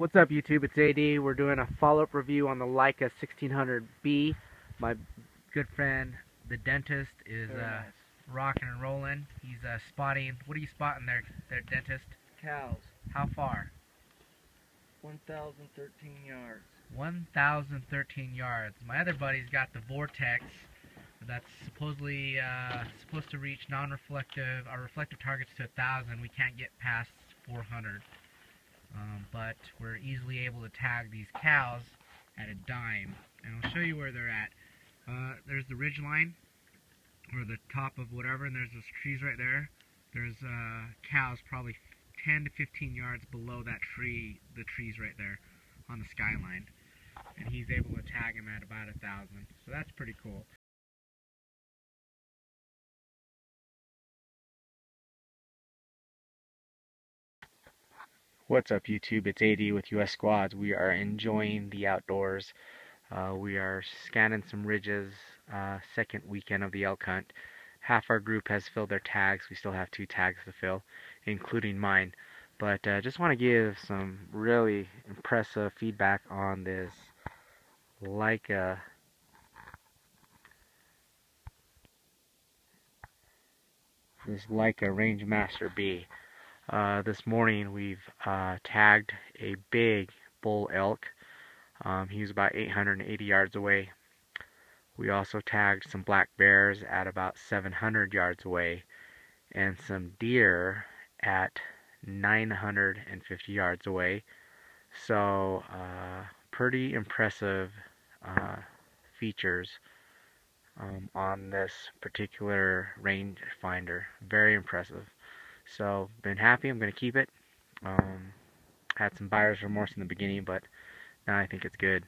What's up YouTube? It's AD. We're doing a follow-up review on the Leica 1600B. My good friend, the dentist, is uh, rocking and rolling. He's uh, spotting. What are you spotting there, there, dentist? Cows, How far? 1,013 yards. 1,013 yards. My other buddy's got the Vortex. That's supposedly uh, supposed to reach non-reflective or reflective targets to 1,000. We can't get past 400. Um, but we're easily able to tag these cows at a dime. And I'll show you where they're at. Uh, there's the ridge line, or the top of whatever, and there's those trees right there. There's uh, cows probably 10 to 15 yards below that tree, the trees right there on the skyline. And he's able to tag him at about a thousand. So that's pretty cool. What's up YouTube? It's AD with US Squads. We are enjoying the outdoors. Uh, we are scanning some ridges, uh, second weekend of the elk hunt. Half our group has filled their tags. We still have two tags to fill, including mine. But uh, just want to give some really impressive feedback on this Leica this Leica Rangemaster B. Uh, this morning we've uh, tagged a big bull elk. Um, he was about 880 yards away. We also tagged some black bears at about 700 yards away and some deer at 950 yards away. So, uh, pretty impressive uh, features um, on this particular range finder. Very impressive. So, been happy. I'm going to keep it. Um, had some buyer's remorse in the beginning, but now I think it's good.